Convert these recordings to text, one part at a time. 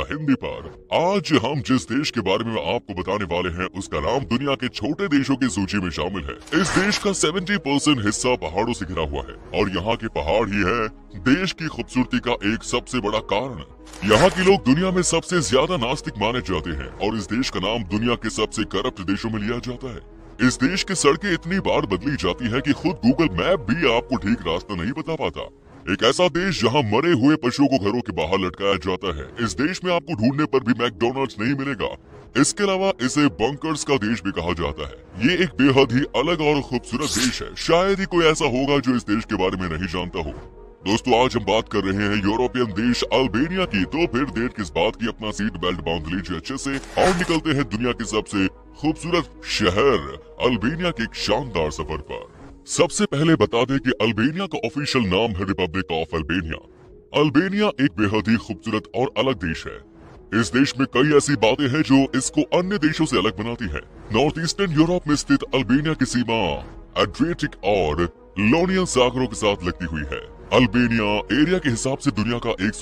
हिंदी पर। आज हम जिस देश के बारे में आपको बताने वाले हैं, उसका नाम दुनिया के छोटे देशों की सूची में शामिल है। इस देश का 70 परसेंट हिस्सा पहाड़ों से घिरा हुआ है, और यहाँ के पहाड़ ही है देश की खूबसूरती का एक सबसे बड़ा कारण। यहाँ के लोग दुनिया में सबसे ज़्यादा नास्तिक माने जाते हैं, और इस देश का नाम दुनिया के सबसे करप्ट देशों में लिया जाता है। इस देश की सड़कें इतनी बार बदली जाती है कि खुद गूगल मैप भी आपको ठीक रास्ता नहीं बता पाता। एक ऐसा देश जहाँ मरे हुए पशुओं को घरों के बाहर लटकाया जाता है। इस देश में आपको ढूँढने पर भी मैकडोनल्ड्स नहीं मिलेगा। इसके अलावा इसे बंकर्स का देश भी कहा जाता है। ये एक बेहद ही अलग और खूबसूरत देश है। शायद ही कोई ऐसा होगा जो इस देश के बारे में नहीं जानता हो। दोस्तों, आज हम बात कर रहे हैं यूरोपियन देश अल्बेनिया की। तो फिर देर किस बात की अपना सीट बेल्ट बाँध लीजिए अच्छे से। और निकलते हैं दुनिया के सबसे खूबसूरत शहर अल्बेनिया के एक शानदार सफ़र पर। सबसे पहले बता दें कि अल्बेनिया का ऑफिशियल नाम है रिपब्लिक ऑफ़ अल्बेनिया अल्बेनिया एक बेहद ही खूबसूरत और अलग देश है। इस देश में कई ऐसी बातें हैं जो इसको अन्य देशों से अलग बनाती है। नॉर्थ ईस्टर्न यूरोप में स्थित अल्बेनिया की सीमा एड्रेटिक और लोनियन सागरों के साथ लगती हुई है। अल्बेनिया एरिया के हिसाब से दुनिया का एक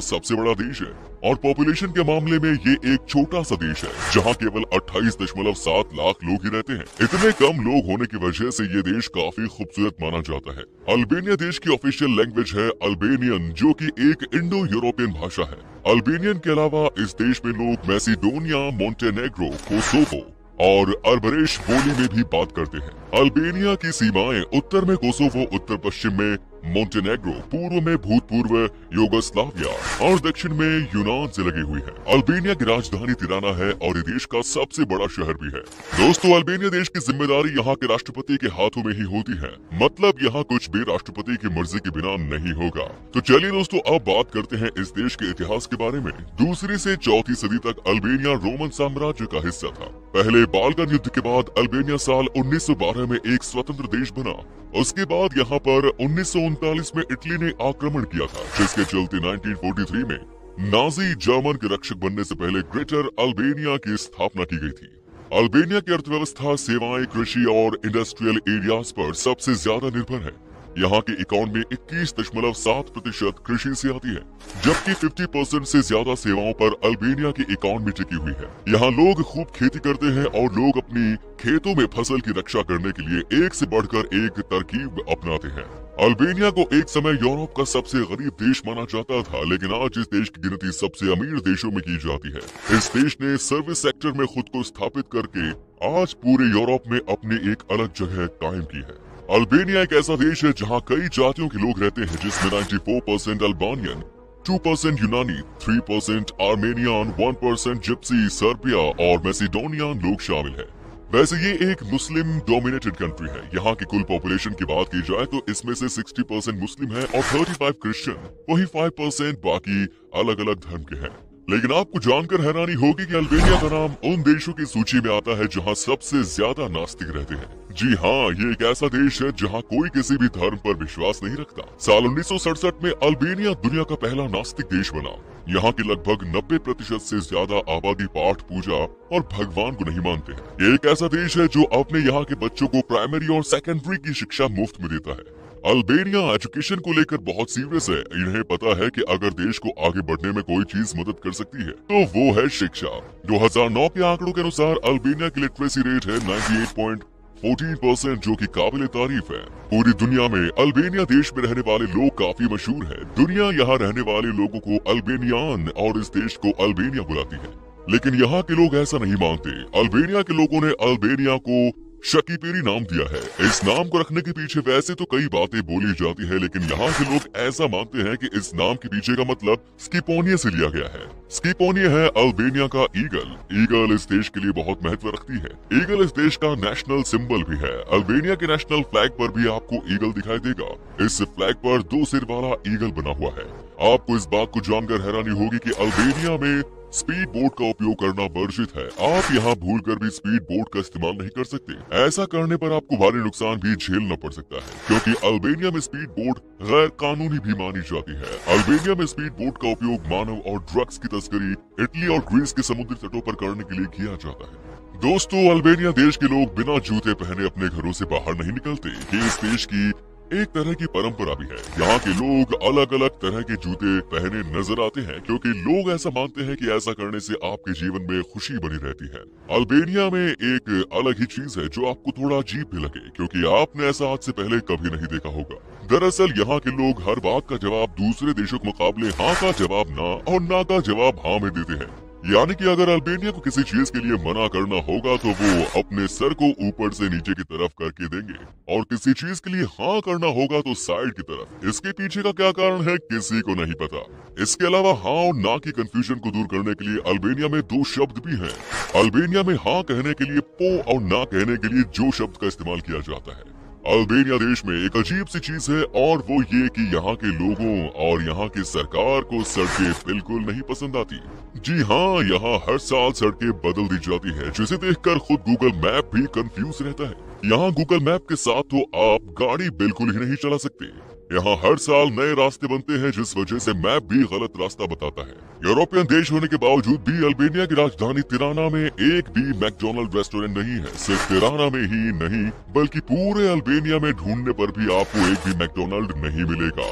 सबसे बड़ा देश है और पॉपुलेशन के मामले में ये एक छोटा सा देश है, जहाँ केवल अट्ठाईस दशमलव सात लाख लोग ही रहते हैं। इतने कम लोग होने की वजह से ये देश काफ़ी खूबसूरत माना जाता है। अल्बेनिया देश की ऑफिशियल लैंग्वेज है अल्बेनियन, जो कि एक इंडो यूरोपियन भाषा है। अल्बेनियन के अलावा इस देश में लोग मैसीडोनिया मोन्टेनेग्रो कोसोवो और अरबरेश बोली में भी बात करते हैं। अल्बेनिया की सीमाएँ उत्तर में कोसोवो, उत्तर पश्चिम में मोन्टेनेग्रो पूर्व में भूतपूर्व योगोस्लाविया, और दक्षिण में यूनान से लगी हुई है। अल्बेनिया की राजधानी तिराना है, और ये देश का सबसे बड़ा शहर भी है। दोस्तों, अल्बेनिया देश की ज़िम्मेदारी यहाँ के राष्ट्रपति के हाथों में ही होती है। मतलब यहाँ कुछ भी राष्ट्रपति की मर्ज़ी के बिना नहीं होगा। तो चलिए दोस्तों, अब बात करते हैं इस देश के इतिहास के बारे में। दूसरी ऐसी चौथी सदी तक अल्बेनिया रोमन साम्राज्य का हिस्सा था। पहले बालकन युद्ध के बाद अल्बेनिया साल 1912 में एक स्वतंत्र देश बना। उसके बाद यहाँ पर उन्नीस सौ उनतालीस में इटली ने आक्रमण किया था, जिसके चलते 1943 में नाजी जर्मन के रक्षक बनने से पहले ग्रेटर अल्बेनिया की स्थापना की गई थी। अल्बेनिया की अर्थव्यवस्था, सेवाएँ, कृषि और इंडस्ट्रियल एरियाज़ पर सबसे ज़्यादा निर्भर है। यहाँ की इकोनॉमी इक्कीस दशमलव सात प्रतिशत कृषि से आती है, जबकि 50 परसेंट ऐसी ज़्यादा सेवाओं पर अल्बेनिया की इकोनॉमी टिकी हुई है। यहाँ लोग खूब खेती करते हैं और लोग अपनी खेतों में फ़सल की रक्षा करने के लिए एक से बढ़कर एक तरकीब अपनाते हैं। अल्बेनिया को एक समय यूरोप का सबसे गरीब देश माना जाता था, लेकिन आज इस देश की गिनती सबसे अमीर देशों में की जाती है। इस देश ने सर्विस सेक्टर में खुद को स्थापित करके आज पूरे यूरोप में अपनी एक अलग जगह कायम की है। अल्बेनिया एक ऐसा देश है जहाँ कई जातियों के लोग रहते हैं, जिसमें 94 परसेंट अल्बानियन टू परसेंट यूनानी three percent Armenian one percent gypsy Serbia और मेसिडोनियन लोग शामिल है। वैसे ये एक मुस्लिम डोमिनेटेड कंट्री है। यहाँ की कुल पॉपुलेशन की बात की जाए तो इसमें से 60 परसेंट मुस्लिम है और 35 क्रिश्चियन वही 5 परसेंट बाकी अलग अलग धर्म के हैं। लेकिन आपको जानकर हैरानी होगी कि अल्बेनिया का नाम उन देशों की सूची में आता है जहाँ सबसे ज़्यादा नास्तिक रहते हैं। जी हाँ ये एक ऐसा देश है जहाँ कोई किसी भी धर्म पर विश्वास नहीं रखता। साल उन्नीस सौ सड़सठ में अल्बेनिया दुनिया का पहला नास्तिक देश बना। यहाँ की लगभग 90 प्रतिशत ऐसी ज़्यादा आबादी पाठ, पूजा और भगवान को नहीं मानते हैं। ये एक ऐसा देश है जो अपने यहाँ के बच्चों को प्राइमरी और सेकेंडरी की शिक्षा मुफ़्त में देता है। अल्बेनिया एजुकेशन को लेकर बहुत सीरियस है। इन्हें पता है कि अगर देश को आगे बढ़ने में कोई चीज़ मदद कर सकती है तो वो है शिक्षा। 2009 के आंकड़ों के अनुसार अल्बेनिया की लिटरेसी रेट है 98.14 परसेंट जो कि काबिल तारीफ़ है। पूरी दुनिया में अल्बेनिया देश में रहने वाले लोग काफ़ी मशहूर है। दुनिया यहाँ रहने वाले लोगों को अल्बेनियान और इस देश को अल्बेनिया बुलाती है। लेकिन यहाँ के लोग ऐसा नहीं मानते। अल्बेनिया के लोगों ने अल्बेनिया को शकीपेरी नाम दिया है। इस नाम को रखने के पीछे वैसे तो कई बातें बोली जाती है, लेकिन यहाँ के लोग ऐसा मानते हैं कि इस नाम के पीछे का मतलब स्कीपोनिया से लिया गया है। स्कीपोनिया है अल्बेनिया का ईगल। ईगल इस देश के लिए बहुत महत्व रखती है। ईगल इस देश का नेशनल सिंबल भी है। अल्बेनिया के नेशनल फ्लैग पर भी आपको ईगल दिखाई देगा। इस फ्लैग पर दो सिर वाला ईगल बना हुआ है। आपको इस बात को जानकर हैरानी होगी कि अल्बेनिया में स्पीड बोट का उपयोग करना वर्जित है। आप यहाँ भूल कर भी स्पीड बोट का इस्तेमाल नहीं कर सकते। ऐसा करने पर आपको भारी नुकसान भी झेलना पड़ सकता है, क्योंकि अल्बेनिया में स्पीड बोट गैर कानूनी भी मानी जाती है। अल्बेनिया में स्पीड बोट का उपयोग मानव और ड्रग्स की तस्करी, इटली और ग्रीस के समुद्री तटों पर करने के लिए किया जाता है। दोस्तों, अल्बेनिया देश के लोग बिना जूते पहने अपने घरों से बाहर नहीं निकलते। ये इस देश की एक तरह की परंपरा भी है। यहाँ के लोग अलग अलग तरह के जूते पहने नज़र आते हैं, क्योंकि लोग ऐसा मानते हैं कि ऐसा करने से आपके जीवन में खुशी बनी रहती है। अल्बेनिया में एक अलग ही चीज़ है, जो आपको थोड़ा अजीब भी लगे, क्योंकि आपने ऐसा आज से पहले कभी नहीं देखा होगा। दरअसल यहाँ के लोग हर बात का जवाब दूसरे देशों के मुकाबले हाँ का जवाब ना और ना का जवाब हाँ में देते हैं। यानी कि अगर अल्बेनिया को किसी चीज़ के लिए मना करना होगा तो वो अपने सर को ऊपर से नीचे की तरफ़ करके देंगे। और किसी चीज़ के लिए हाँ करना होगा तो साइड की तरफ़। इसके पीछे का क्या कारण है, किसी को नहीं पता। इसके अलावा हाँ और ना की कंफ्यूजन को दूर करने के लिए अल्बेनिया में दो शब्द भी हैं। अल्बेनिया में हाँ कहने के लिए पो और ना कहने के लिए जो शब्द का इस्तेमाल किया जाता है। अल्बेनिया देश में एक अजीब सी चीज़ है, और वो ये कि यहाँ के लोगों और यहाँ की सरकार को सड़कें बिल्कुल नहीं पसंद आती। जी हाँ यहाँ हर साल सड़कें बदल दी जाती है, जिसे देखकर खुद गूगल मैप भी कंफ्यूज रहता है। यहाँ गूगल मैप के साथ तो आप गाड़ी बिल्कुल ही नहीं चला सकते। यहाँ हर साल नए रास्ते बनते हैं, जिस वजह से मैप भी गलत रास्ता बताता है। यूरोपियन देश होने के बावजूद भी अल्बेनिया की राजधानी तिराना में एक भी मैकडोनल्ड रेस्टोरेंट नहीं है। सिर्फ़ तिराना में ही नहीं, बल्कि पूरे अल्बेनिया में ढूँढने पर भी आपको एक भी मैकडोनल्ड नहीं मिलेगा।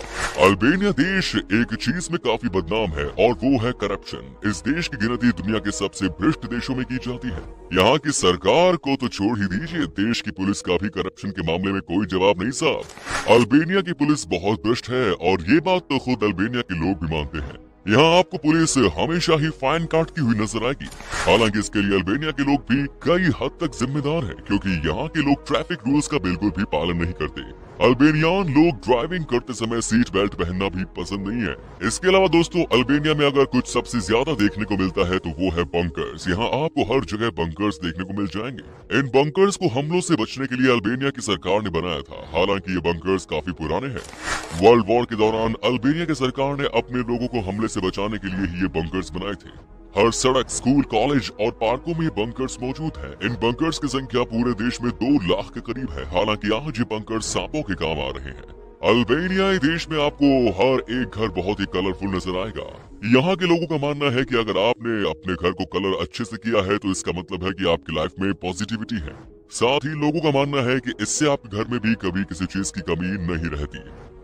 अल्बेनिया देश एक चीज़ में काफ़ी बदनाम है, और वो है करप्शन। इस देश की गिनती दुनिया के सबसे भ्रष्ट देशों में की जाती है। यहाँ की सरकार को तो छोड़ ही दीजिए, देश की पुलिस का भी करप्शन के मामले में कोई जवाब नहीं, साहब। अल्बेनिया की पुलिस बहुत भ्रष्ट है, और ये बात तो खुद अल्बेनिया के लोग भी मानते हैं। यहाँ आपको पुलिस हमेशा ही फाइन काटती हुई नज़र आएगी। हालाँकि इसके लिए अल्बेनिया के लोग भी कई हद तक जिम्मेदार हैं, क्योंकि यहाँ के लोग ट्रैफ़िक रूल्स का बिल्कुल भी पालन नहीं करते। अल्बेनियान लोग ड्राइविंग करते समय सीट बेल्ट पहनना भी पसंद नहीं है। इसके अलावा दोस्तों, अल्बेनिया में अगर कुछ सबसे ज़्यादा देखने को मिलता है तो वो है बंकर्स यहाँ आपको हर जगह बंकर्स देखने को मिल जाएँगे। इन बंकर्स को हमलों से बचने के लिए अल्बेनिया की सरकार ने बनाया था। हालाँकि ये बंकर्स काफ़ी पुराने हैं। वर्ल्ड वॉर के दौरान अल्बेनिया की सरकार ने अपने लोगों को हमले से बचाने के लिए ही ये बंकर्स बनाए थे। हर सड़क, स्कूल, कॉलेज और पार्कों में बंकर्स मौजूद हैं। इन बंकर्स की संख्या पूरे देश में दो लाख के करीब है। हालाँकि आज ये बंकर सांपों के काम आ रहे हैं। अल्बेनियाई देश में आपको हर एक घर बहुत ही कलरफुल नज़र आएगा। यहाँ के लोगों का मानना है कि अगर आपने अपने घर को कलर अच्छे से किया है तो इसका मतलब है कि आपकी लाइफ में पॉजिटिविटी है। साथ ही लोगों का मानना है कि इससे आपके घर में भी कभी किसी चीज़ की कमी नहीं रहती।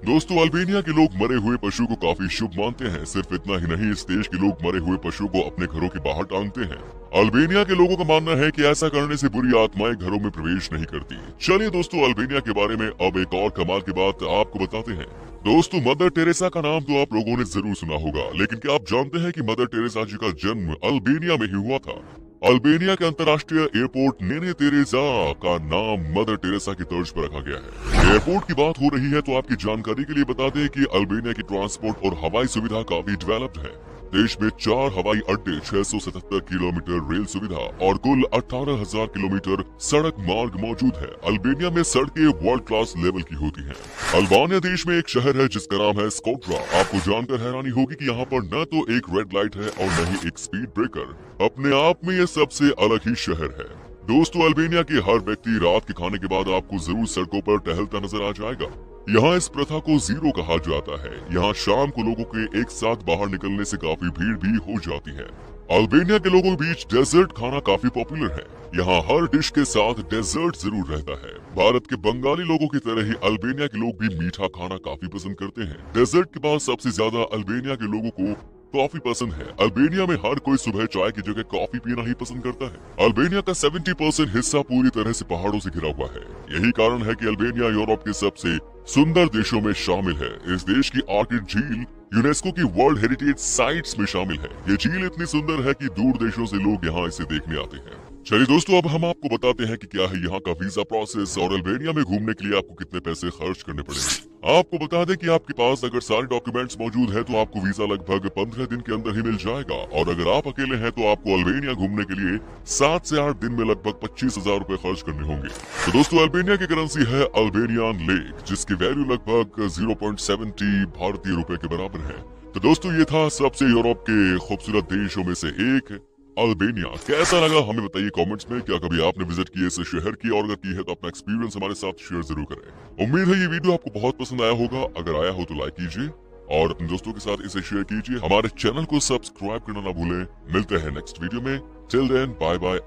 दोस्तों, अल्बेनिया के लोग मरे हुए पशु को काफ़ी शुभ मानते हैं। सिर्फ़ इतना ही नहीं, इस देश के लोग मरे हुए पशु को अपने घरों के बाहर टांगते हैं। अल्बेनिया के लोगों का मानना है कि ऐसा करने से बुरी आत्माएँ घरों में प्रवेश नहीं करती। चलिए दोस्तों, अल्बेनिया के बारे में अब एक और कमाल की बात आपको बताते हैं। दोस्तों, मदर टेरेसा का नाम तो आप लोगों ने ज़रूर सुना होगा, लेकिन क्या आप जानते हैं कि मदर टेरेसा जी का जन्म अल्बेनिया में ही हुआ था? अल्बेनिया के अंतर्राष्ट्रीय एयरपोर्ट नेने तेरेजा का नाम मदर टेरेसा की तर्ज पर रखा गया है। एयरपोर्ट की बात हो रही है तो आपकी जानकारी के लिए बता दें कि अल्बेनिया की ट्रांसपोर्ट और हवाई सुविधा काफ़ी डेवलप्ड है। देश में चार हवाई अड्डे 677 किलोमीटर रेल सुविधा और कुल 18,000 किलोमीटर सड़क मार्ग मौजूद है। अल्बेनिया में सड़कें वर्ल्ड क्लास लेवल की होती हैं। अल्बानिया देश में एक शहर है जिसका नाम है स्कोट्रा। आपको जानकर हैरानी होगी कि यहाँ पर न तो एक रेड लाइट है और न ही एक स्पीड ब्रेकर अपने आप में ये सबसे अलग ही शहर है। दोस्तों अल्बेनिया के हर व्यक्ति रात के खाने के बाद आपको ज़रूर सड़कों पर टहलता नज़र आ जाएगा। यहाँ इस प्रथा को ज़ीरो कहा जाता है। यहाँ शाम को लोगों के एक साथ बाहर निकलने से काफ़ी भीड़ भी हो जाती है। अल्बेनिया के लोगों के बीच डेजर्ट खाना काफ़ी पॉपुलर है। यहाँ हर डिश के साथ डेजर्ट ज़रूर रहता है। भारत के बंगाली लोगों की तरह ही अल्बेनिया के लोग भी मीठा खाना काफ़ी पसंद करते हैं। डेजर्ट के बाद सबसे ज़्यादा अल्बेनिया के लोगों को कॉफ़ी पसंद है। अल्बेनिया में हर कोई सुबह चाय की जगह कॉफ़ी पीना ही पसंद करता है। अल्बेनिया का 70 परसेंट हिस्सा पूरी तरह से पहाड़ों से घिरा हुआ है। यही कारण है कि अल्बेनिया यूरोप के सबसे सुंदर देशों में शामिल है। इस देश की आर्किड झील यूनेस्को की वर्ल्ड हेरिटेज साइट्स में शामिल है। ये झील इतनी सुंदर है कि दूर देशों से लोग यहाँ इसे देखने आते हैं। चलिए दोस्तों, अब हम आपको बताते हैं कि क्या है यहाँ का वीज़ा प्रोसेस और अल्बेनिया में घूमने के लिए आपको कितने पैसे खर्च करने पड़ेंगे। आपको बता दें कि आपके पास अगर सारे डॉक्यूमेंट्स मौजूद है तो आपको वीज़ा लगभग पंद्रह दिन के अंदर ही मिल जाएगा। और अगर आप अकेले हैं तो आपको अल्बेनिया घूमने के लिए सात से आठ दिन में लगभग पच्चीस हज़ार रूपए खर्च करने होंगे। तो दोस्तों, अल्बेनिया की करेंसी है अल्बेनियन लेक, जिसकी वैल्यू लगभग ज़ीरो भारतीय रूपए के बराबर है। तो दोस्तों, ये था सबसे यूरोप के खूबसूरत देशों में से एक। अल्बेनिया, कैसा लगा? हमें बताइए कमेंट्स में, क्या कभी आपने विज़िट किया इस शहर की और अगर की है तो अपना एक्सपीरियंस हमारे साथ शेयर ज़रूर करें। उम्मीद है ये वीडियो आपको बहुत पसंद आया होगा। अगर आया हो तो लाइक कीजिए और अपने दोस्तों के साथ इसे शेयर कीजिए। हमारे चैनल को सब्सक्राइब करना ना भूलें। मिलते हैं नेक्स्ट वीडियो में। Till then bye bye